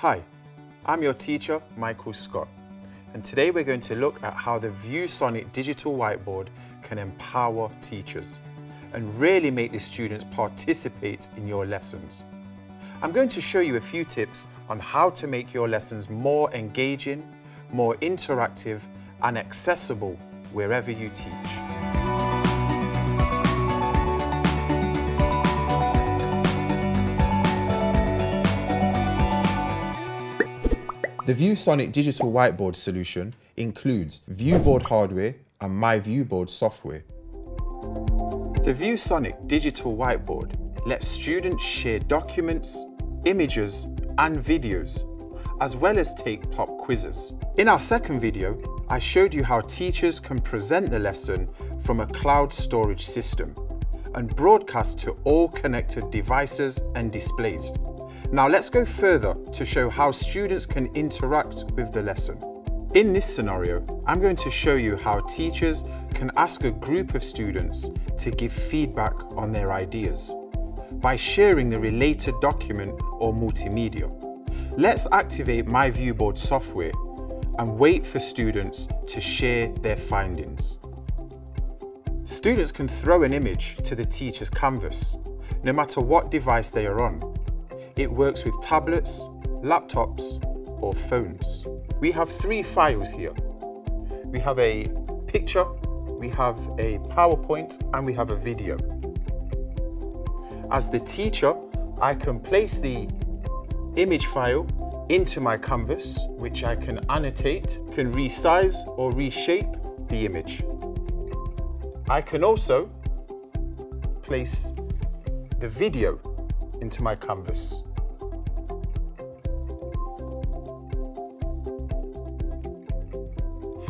Hi, I'm your teacher, Michael Scott, and today we're going to look at how the ViewSonic digital whiteboard can empower teachers and really make the students participate in your lessons. I'm going to show you a few tips on how to make your lessons more engaging, more interactive and accessible wherever you teach. The ViewSonic digital whiteboard solution includes ViewBoard hardware and MyViewBoard software. The ViewSonic digital whiteboard lets students share documents, images and videos, as well as take pop quizzes. In our second video, I showed you how teachers can present the lesson from a cloud storage system and broadcast to all connected devices and displays. Now let's go further to show how students can interact with the lesson. In this scenario, I'm going to show you how teachers can ask a group of students to give feedback on their ideas by sharing the related document or multimedia. Let's activate MyViewBoard software and wait for students to share their findings. Students can throw an image to the teacher's canvas, no matter what device they are on, it works with tablets, laptops or phones. We have three files here. We have a picture, we have a PowerPoint and we have a video. As the teacher, I can place the image file into my canvas, which I can annotate, can resize or reshape the image. I can also place the video into my canvas.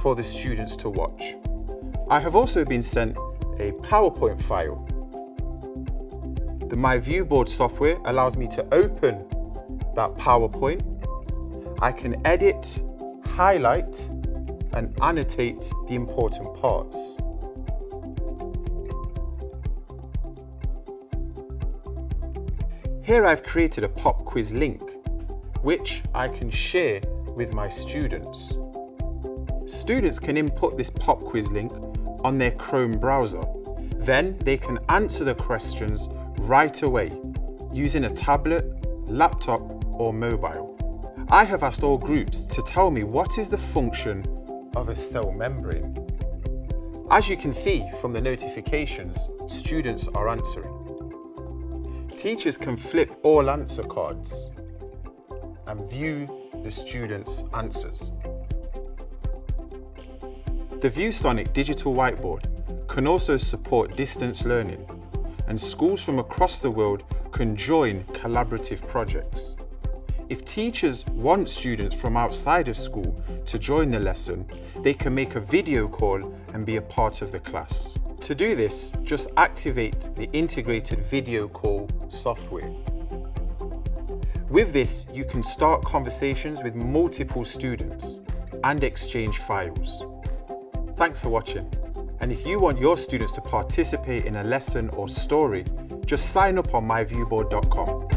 for the students to watch. I have also been sent a PowerPoint file. The MyViewBoard software allows me to open that PowerPoint. I can edit, highlight and annotate the important parts. Here I've created a pop quiz link, which I can share with my students. Students can input this pop quiz link on their Chrome browser. Then they can answer the questions right away using a tablet, laptop or mobile. I have asked all groups to tell me what is the function of a cell membrane. As you can see from the notifications, students are answering. Teachers can flip all answer cards and view the students' answers. The ViewSonic digital whiteboard can also support distance learning and schools from across the world can join collaborative projects. If teachers want students from outside of school to join the lesson, they can make a video call and be a part of the class. To do this, just activate the integrated video call software. With this, you can start conversations with multiple students and exchange files. Thanks for watching. And if you want your students to participate in a lesson or story, just sign up on myviewboard.com.